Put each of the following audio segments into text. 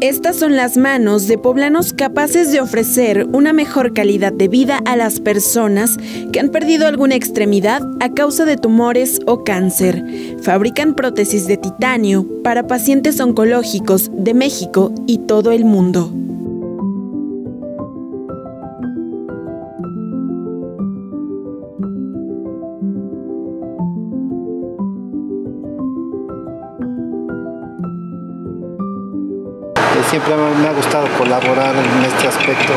Estas son las manos de poblanos capaces de ofrecer una mejor calidad de vida a las personas que han perdido alguna extremidad a causa de tumores o cáncer. Fabrican prótesis de titanio para pacientes oncológicos de México y todo el mundo. Siempre me ha gustado colaborar en este aspecto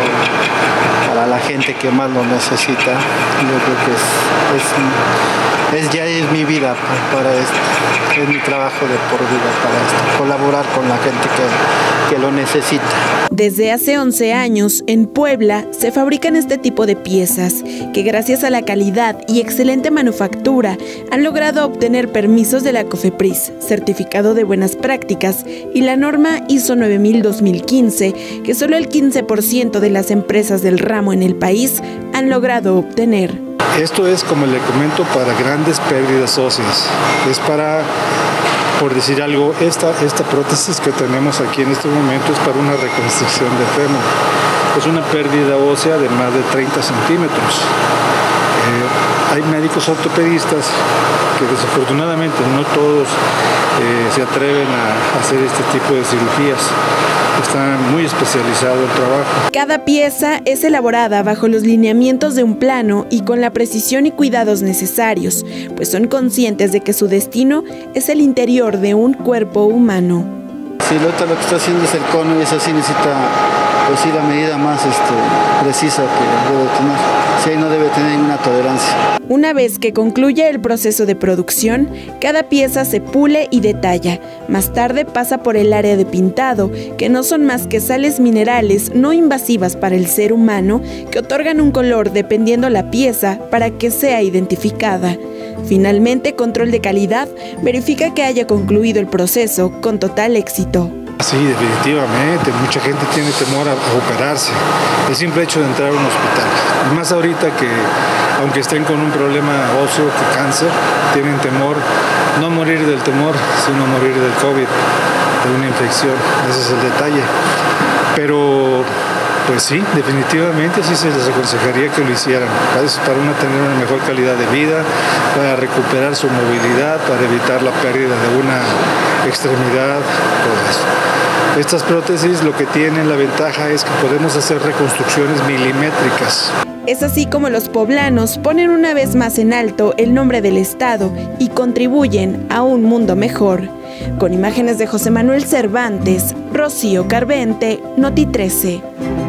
para la gente que más lo necesita. Yo creo que es, ya es mi vida para esto, es mi trabajo de por vida para esto, colaborar con la gente que, que lo necesita. Desde hace 11 años, en Puebla, se fabrican este tipo de piezas que gracias a la calidad y excelente manufactura han logrado obtener permisos de la COFEPRIS, certificado de buenas prácticas y la norma ISO 9000 2015 que solo el 15% de las empresas del ramo en el país han logrado obtener. Esto es, como le comento, para grandes pérdidas óseas. Es para, por decir algo, esta, esta prótesis que tenemos aquí en este momento es para una reconstrucción de fémur. Es una pérdida ósea de más de 30 centímetros. Eh, hay médicos ortopedistas que desafortunadamente no todos eh, se atreven a hacer este tipo de cirugías. Está muy especializado el trabajo. Cada pieza es elaborada bajo los lineamientos de un plano y con la precisión y cuidados necesarios, pues son conscientes de que su destino es el interior de un cuerpo humano. Si lo que está haciendo es el cono y eso sí necesita pues sí, la medida más este, precisa que debe tener. Si ahí no debe tener ninguna tolerancia. Una vez que concluye el proceso de producción, cada pieza se pule y detalla. Más tarde pasa por el área de pintado, que no son más que sales minerales no invasivas para el ser humano que otorgan un color dependiendo la pieza para que sea identificada. Finalmente, control de calidad verifica que haya concluido el proceso con total éxito. Sí, definitivamente. Mucha gente tiene temor a, operarse. El simple hecho de entrar a un hospital. Más ahorita que, aunque estén con un problema óseo, que cáncer, tienen temor, no a morir del temor, sino a morir del COVID, de una infección. Ese es el detalle. Pero pues sí, definitivamente sí se les aconsejaría que lo hicieran. Para uno tener una mejor calidad de vida, para recuperar su movilidad, para evitar la pérdida de una extremidad, todo. Estas prótesis lo que tienen la ventaja es que podemos hacer reconstrucciones milimétricas. Es así como los poblanos ponen una vez más en alto el nombre del Estado y contribuyen a un mundo mejor. Con imágenes de José Manuel Cervantes, Rocío Carvente, Noti 13.